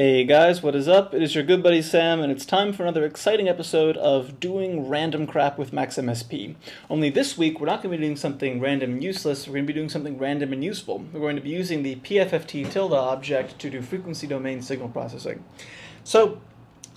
Hey guys, what is up? It is your good buddy Sam, and it's time for another exciting episode of Doing Random Crap with Max MSP. Only this week, we're not going to be doing something random and useless, we're going to be doing something random and useful. We're going to be using the PFFT tilde object to do frequency domain signal processing. So,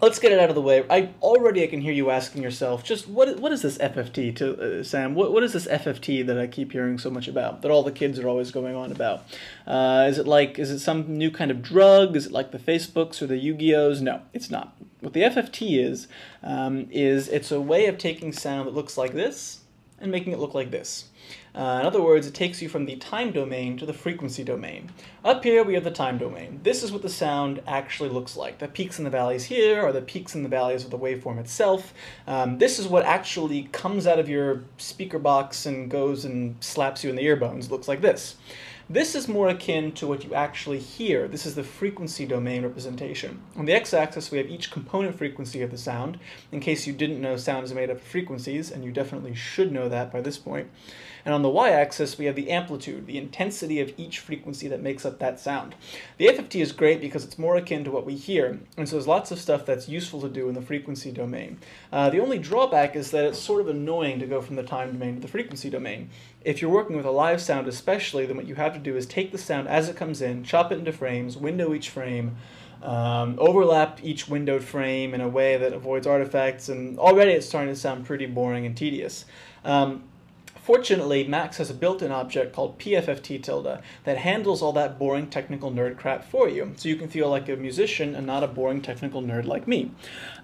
let's get it out of the way. I already I can hear you asking yourself, just what what is this FFT to uh, Sam? What what is this FFT that I keep hearing so much about? That all the kids are always going on about? Uh, is it like is it some new kind of drug? Is it like the Facebooks or the Yu-Gi-Ohs? No, it's not. What the FFT is um, is it's a way of taking sound that looks like this and making it look like this. Uh, in other words, it takes you from the time domain to the frequency domain. Up here we have the time domain. This is what the sound actually looks like. The peaks and the valleys here are the peaks and the valleys of the waveform itself. Um, this is what actually comes out of your speaker box and goes and slaps you in the ear bones. Looks like this. This is more akin to what you actually hear. This is the frequency domain representation. On the x-axis, we have each component frequency of the sound. In case you didn't know, sound is made up of frequencies, and you definitely should know that by this point. And on the y-axis, we have the amplitude, the intensity of each frequency that makes up that sound. The FFT is great because it's more akin to what we hear, and so there's lots of stuff that's useful to do in the frequency domain. Uh, the only drawback is that it's sort of annoying to go from the time domain to the frequency domain. If you're working with a live sound especially, then what you have to do is take the sound as it comes in, chop it into frames, window each frame, um, overlap each windowed frame in a way that avoids artifacts, and already it's starting to sound pretty boring and tedious. Um, Fortunately, Max has a built-in object called PFFT tilde that handles all that boring technical nerd crap for you, so you can feel like a musician and not a boring technical nerd like me.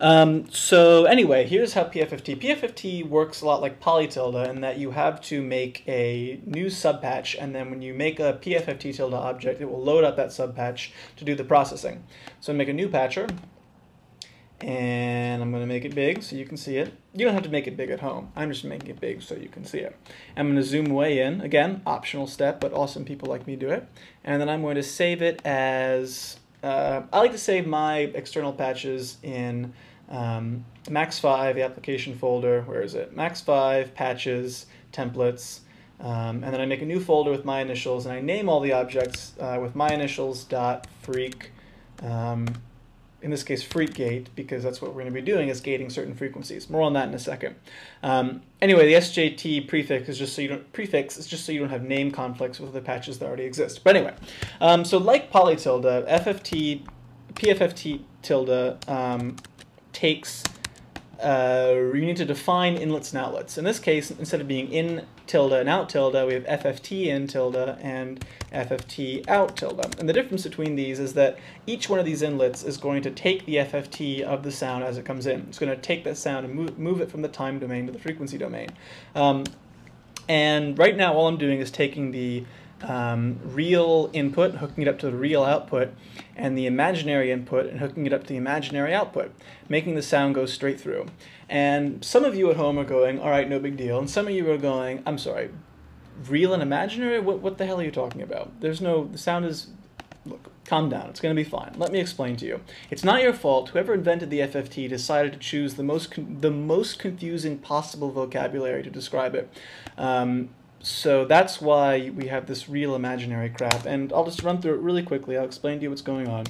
Um, so anyway, here's how PFFT. PFFT works a lot like polytilde in that you have to make a new subpatch, and then when you make a PFFT tilde object, it will load up that subpatch to do the processing. So make a new patcher, and I'm going to make it big so you can see it. You don't have to make it big at home. I'm just making it big so you can see it. I'm going to zoom way in. Again, optional step, but awesome people like me do it. And then I'm going to save it as... Uh, I like to save my external patches in um, Max5, the application folder. Where is it? Max5, patches, templates. Um, and then I make a new folder with my initials, and I name all the objects uh, with my initials dot freak um, in this case freak-gate, because that's what we're going to be doing is gating certain frequencies. More on that in a second. Um, anyway, the SJT prefix is just so you don't prefix is just so you don't have name conflicts with the patches that already exist. But anyway, um, so like polytilde, FFT, PFFT tilde um, takes uh, you need to define inlets and outlets. In this case, instead of being in tilde and out tilde, we have FFT in tilde and FFT out tilde. And the difference between these is that each one of these inlets is going to take the FFT of the sound as it comes in. It's going to take that sound and move, move it from the time domain to the frequency domain. Um, and right now, all I'm doing is taking the um, real input, hooking it up to the real output, and the imaginary input and hooking it up to the imaginary output, making the sound go straight through. And some of you at home are going, all right, no big deal. And some of you are going, I'm sorry, real and imaginary? What, what the hell are you talking about? There's no, the sound is, look, calm down, it's going to be fine. Let me explain to you. It's not your fault. Whoever invented the FFT decided to choose the most, the most confusing possible vocabulary to describe it. Um, so that's why we have this real imaginary crap. And I'll just run through it really quickly. I'll explain to you what's going on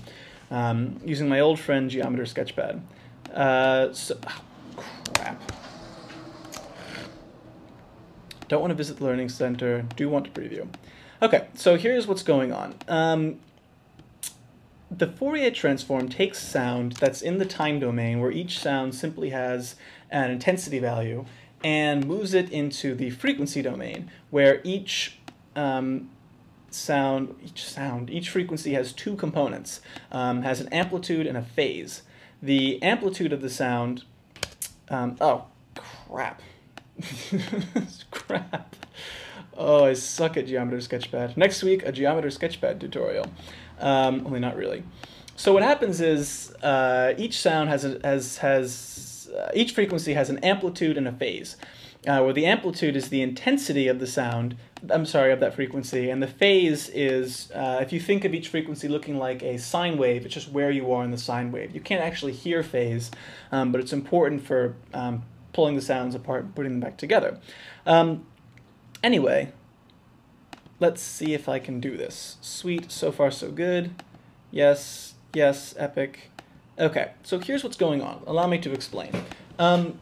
um, using my old friend Geometer Sketchpad. Uh, so, oh, crap. Don't want to visit the Learning Center. Do want to preview. Okay, so here's what's going on. Um, the Fourier transform takes sound that's in the time domain where each sound simply has an intensity value and moves it into the frequency domain where each um, sound, each sound, each frequency has two components, um, has an amplitude and a phase. The amplitude of the sound, um, oh, crap. crap. Oh, I suck at Geometer Sketchpad. Next week, a Geometer Sketchpad tutorial. Um, only not really. So what happens is uh, each sound has, a, has, has uh, each frequency has an amplitude and a phase, uh, where the amplitude is the intensity of the sound, I'm sorry, of that frequency, and the phase is, uh, if you think of each frequency looking like a sine wave, it's just where you are in the sine wave. You can't actually hear phase, um, but it's important for um, pulling the sounds apart and putting them back together. Um, anyway, let's see if I can do this. Sweet, so far so good. Yes, yes, epic. Okay, so here's what's going on. Allow me to explain. Um,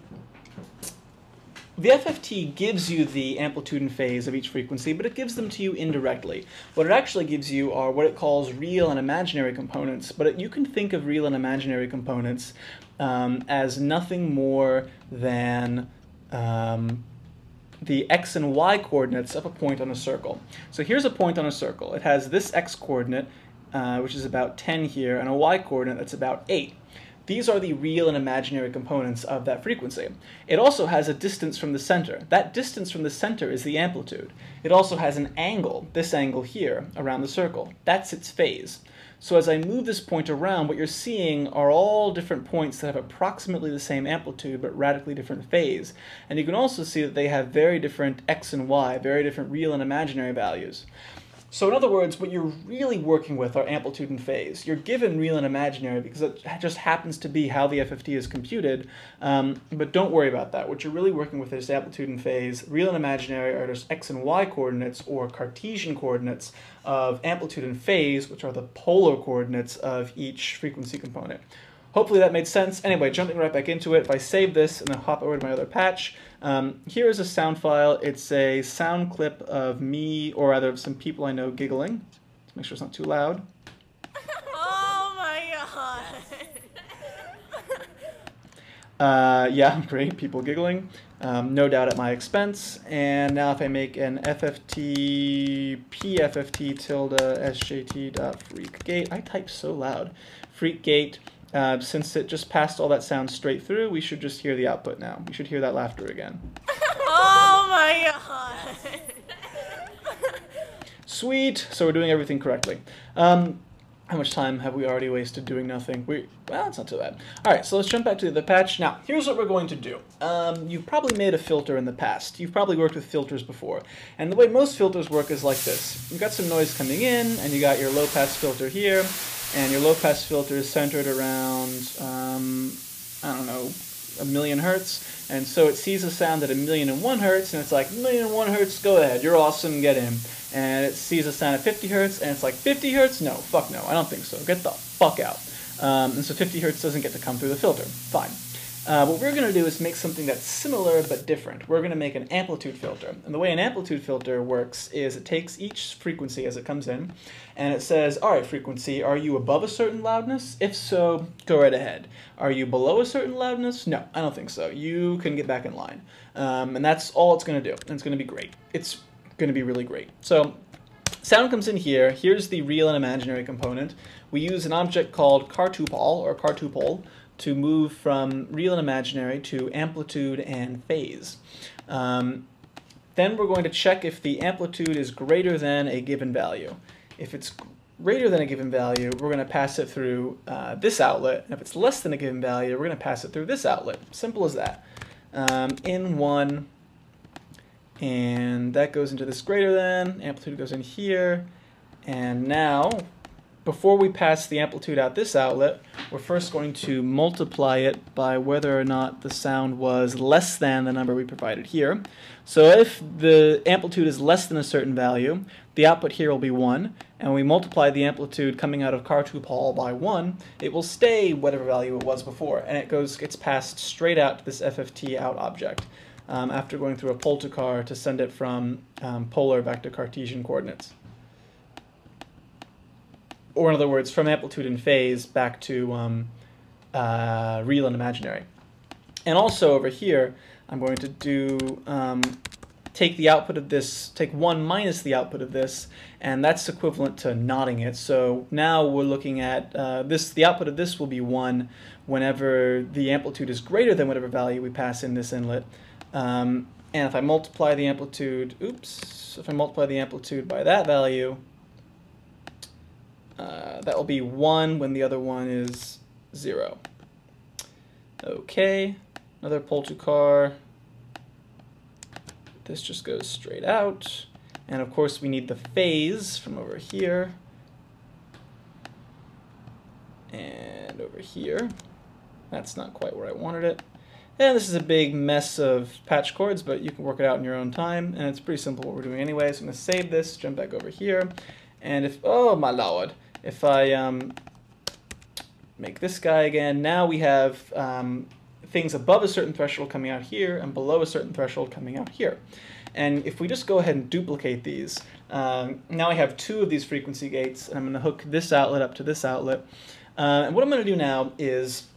the FFT gives you the amplitude and phase of each frequency, but it gives them to you indirectly. What it actually gives you are what it calls real and imaginary components, but it, you can think of real and imaginary components um, as nothing more than um, the x and y coordinates of a point on a circle. So here's a point on a circle. It has this x coordinate, uh, which is about 10 here, and a y coordinate that's about 8. These are the real and imaginary components of that frequency. It also has a distance from the center. That distance from the center is the amplitude. It also has an angle, this angle here, around the circle. That's its phase. So as I move this point around, what you're seeing are all different points that have approximately the same amplitude but radically different phase. And you can also see that they have very different x and y, very different real and imaginary values. So in other words, what you're really working with are amplitude and phase. You're given real and imaginary because it just happens to be how the FFT is computed, um, but don't worry about that. What you're really working with is amplitude and phase. Real and imaginary are just x and y coordinates or Cartesian coordinates of amplitude and phase, which are the polar coordinates of each frequency component. Hopefully that made sense. Anyway, jumping right back into it, if I save this and then hop over to my other patch, um, here is a sound file. It's a sound clip of me, or rather of some people I know giggling. Let's make sure it's not too loud. Oh my god. uh, yeah, great, people giggling. Um, no doubt at my expense. And now if I make an FFT, PFFT tilde SJT dot freakgate, I type so loud. Freakgate uh, since it just passed all that sound straight through, we should just hear the output now. We should hear that laughter again. Oh my god! Sweet! So we're doing everything correctly. Um, how much time have we already wasted doing nothing? We well, it's not too bad. All right, so let's jump back to the patch. Now, here's what we're going to do. Um, you've probably made a filter in the past. You've probably worked with filters before, and the way most filters work is like this: you've got some noise coming in, and you got your low pass filter here, and your low pass filter is centered around, um, I don't know, a million hertz, and so it sees a sound at a million and one hertz, and it's like, million and one hertz, go ahead, you're awesome, get in. And it sees a sound at 50 hertz, and it's like, 50 hertz? No, fuck no, I don't think so, get the fuck out. Um, and so 50 hertz doesn't get to come through the filter, fine. Uh, what we're going to do is make something that's similar but different. We're going to make an amplitude filter. And the way an amplitude filter works is it takes each frequency as it comes in, and it says, all right, frequency, are you above a certain loudness? If so, go right ahead. Are you below a certain loudness? No, I don't think so. You can get back in line. Um, and that's all it's going to do. And it's going to be great. It's going to be really great. So sound comes in here. Here's the real and imaginary component. We use an object called cartopol, or cartuple, to move from real and imaginary to amplitude and phase. Um, then we're going to check if the amplitude is greater than a given value. If it's greater than a given value, we're going to pass it through uh, this outlet. And if it's less than a given value, we're going to pass it through this outlet. Simple as that. Um, in one, and that goes into this greater than, amplitude goes in here, and now before we pass the amplitude out this outlet, we're first going to multiply it by whether or not the sound was less than the number we provided here. So if the amplitude is less than a certain value, the output here will be 1, and we multiply the amplitude coming out of cartopol by 1, it will stay whatever value it was before, and it goes gets passed straight out to this FFT out object um, after going through a poltocar to car to send it from um, polar back to Cartesian coordinates or in other words, from amplitude and phase back to um, uh, real and imaginary. And also over here, I'm going to do um, take the output of this, take 1 minus the output of this, and that's equivalent to knotting it. So now we're looking at uh, this, the output of this will be 1 whenever the amplitude is greater than whatever value we pass in this inlet. Um, and if I multiply the amplitude, oops, if I multiply the amplitude by that value, uh, that will be 1 when the other one is 0. Okay, another poltocar. This just goes straight out. And of course we need the phase from over here. And over here. That's not quite where I wanted it. And this is a big mess of patch cords, but you can work it out in your own time. And it's pretty simple what we're doing anyway. So I'm going to save this, jump back over here. And if, oh my lord, if I um, make this guy again. Now we have um, things above a certain threshold coming out here and below a certain threshold coming out here. And if we just go ahead and duplicate these, um, now I have two of these frequency gates, and I'm going to hook this outlet up to this outlet. Uh, and what I'm going to do now is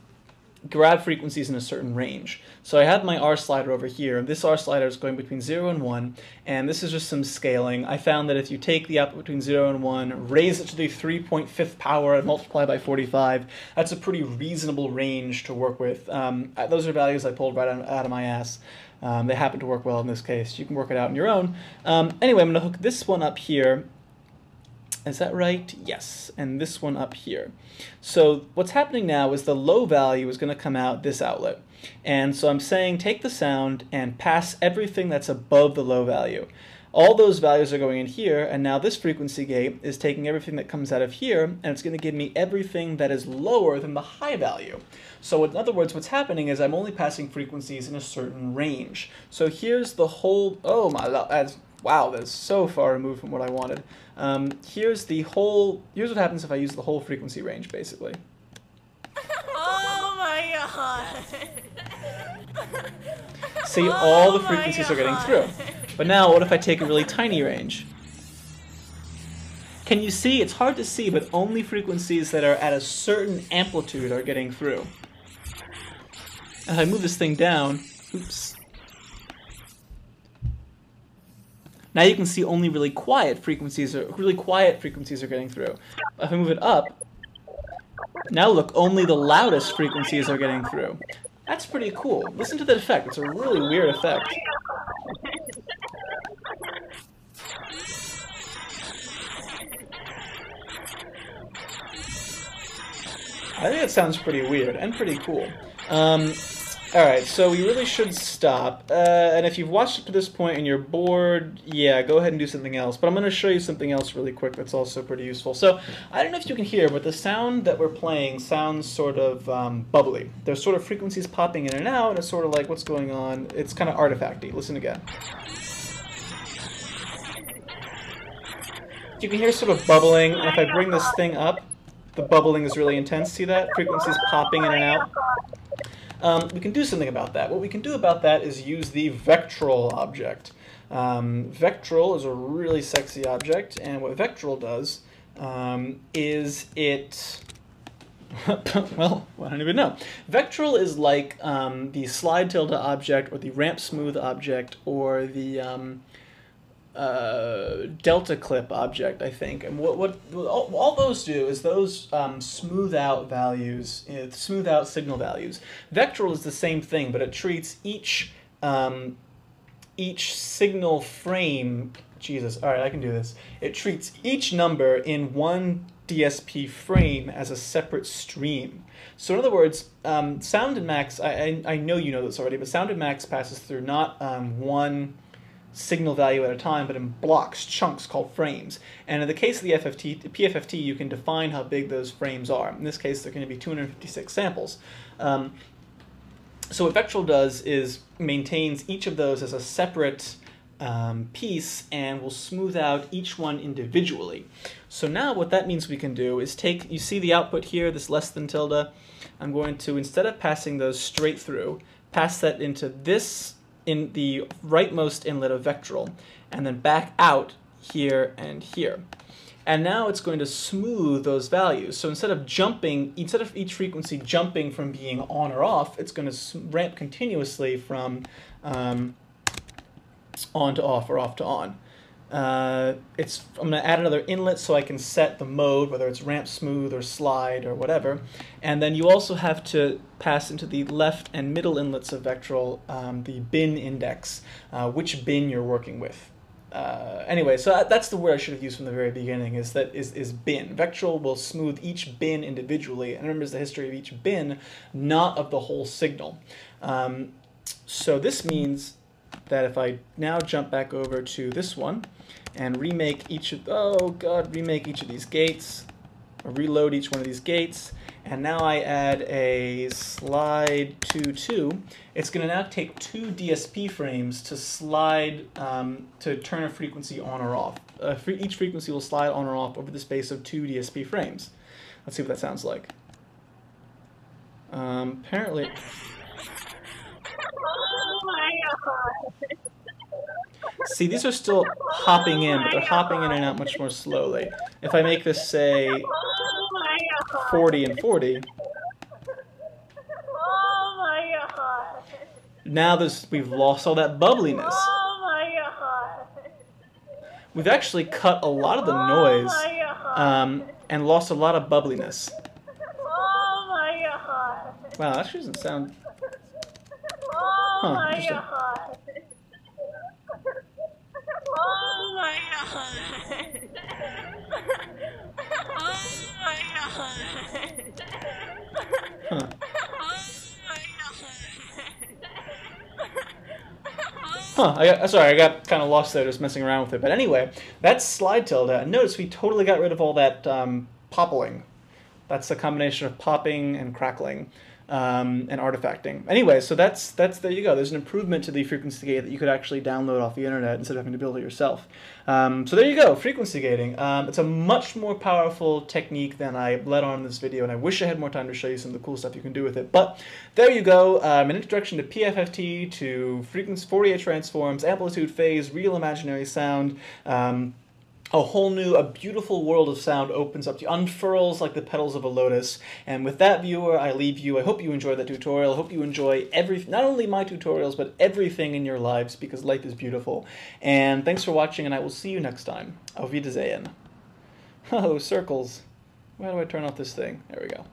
grab frequencies in a certain range. So I have my R slider over here. and This R slider is going between 0 and 1, and this is just some scaling. I found that if you take the output between 0 and 1, raise it to the 3.5 power, and multiply by 45, that's a pretty reasonable range to work with. Um, those are values I pulled right out of my ass. Um, they happen to work well in this case. You can work it out on your own. Um, anyway, I'm going to hook this one up here is that right? Yes. And this one up here. So what's happening now is the low value is going to come out this outlet. And so I'm saying take the sound and pass everything that's above the low value. All those values are going in here, and now this frequency gate is taking everything that comes out of here, and it's going to give me everything that is lower than the high value. So in other words, what's happening is I'm only passing frequencies in a certain range. So here's the whole, oh my, that's, wow, that's so far removed from what I wanted. Um, here's the whole, here's what happens if I use the whole frequency range, basically. Oh my god. See, all the Oh frequencies are getting through. But now, what if I take a really tiny range? Can you see? It's hard to see, but only frequencies that are at a certain amplitude are getting through. If I move this thing down, oops. Now you can see only really quiet frequencies are really quiet frequencies are getting through. If I move it up, now look, only the loudest frequencies are getting through. That's pretty cool. Listen to that effect. It's a really weird effect. I think it sounds pretty weird and pretty cool. Um, all right, so we really should stop. Uh, and if you've watched up to this point and you're bored, yeah, go ahead and do something else. But I'm going to show you something else really quick that's also pretty useful. So I don't know if you can hear, but the sound that we're playing sounds sort of um, bubbly. There's sort of frequencies popping in and out, and it's sort of like what's going on. It's kind of artifacty. Listen again. You can hear sort of bubbling, and if I bring this thing up, the bubbling is really intense. See that? Frequencies popping in and out. Um, we can do something about that. What we can do about that is use the Vectral object. Um, Vectral is a really sexy object, and what Vectral does um, is it. well, I don't even know. Vectral is like um, the slide tilde object, or the ramp smooth object, or the um, uh, delta clip object, I think. And what what all, all those do is those um, smooth out values, smooth out signal values. Vectral is the same thing, but it treats each um, each signal frame. Jesus, all right, I can do this. It treats each number in one DSP frame as a separate stream. So in other words, um, Sound and Max, I, I, I know you know this already, but Sound and Max passes through not um, one signal value at a time, but in blocks, chunks called frames. And in the case of the FFT, the PFFT, you can define how big those frames are. In this case, they're going to be 256 samples. Um, so what Vectral does is maintains each of those as a separate um, piece and will smooth out each one individually. So now what that means we can do is take, you see the output here, this less than tilde, I'm going to, instead of passing those straight through, pass that into this in the rightmost inlet of Vectral, and then back out here and here. And now it's going to smooth those values. So instead of jumping, instead of each frequency jumping from being on or off, it's going to ramp continuously from um, on to off or off to on. Uh, it's I'm going to add another inlet so I can set the mode, whether it's ramp smooth or slide or whatever. And then you also have to pass into the left and middle inlets of Vectral um, the bin index, uh, which bin you're working with. Uh, anyway, so that's the word I should have used from the very beginning. Is that is is bin? Vectral will smooth each bin individually and remembers the history of each bin, not of the whole signal. Um, so this means that if I now jump back over to this one and remake each of oh god remake each of these gates, reload each one of these gates, and now I add a slide to two, it's going to now take two DSP frames to slide um, to turn a frequency on or off. Uh, each frequency will slide on or off over the space of two DSP frames. Let's see what that sounds like. Um, apparently, Oh my god. See, these are still hopping in, but they're hopping in and out much more slowly. If I make this say Oh my god. 40 and 40, Oh my god. now there's we've lost all that bubbliness. God. We've actually cut a lot of the noise god. um, and lost a lot of bubbliness. God. Wow, that actually doesn't sound. Huh, interesting. god. Oh my god. Oh my god. Huh. I got, sorry, I got kind of lost there just messing around with it. But anyway, that's slide tilde. And notice we totally got rid of all that um, poppling. That's a combination of popping and crackling um, and artifacting. Anyway, so that's that's there you go. There's an improvement to the frequency gate that you could actually download off the internet instead of having to build it yourself. Um, so there you go, frequency gating. Um, it's a much more powerful technique than I led on in this video, and I wish I had more time to show you some of the cool stuff you can do with it. But there you go, um, an introduction to PFFT, to frequency Fourier transforms, amplitude, phase, real imaginary sound. A whole new, a beautiful world of sound opens up to you, unfurls like the petals of a lotus. And with that, viewer, I leave you. I hope you enjoy that tutorial. I hope you enjoy every, not only my tutorials, but everything in your lives because life is beautiful. And thanks for watching, and I will see you next time. Auf Wiedersehen. Oh, circles. Why do I turn off this thing? There we go.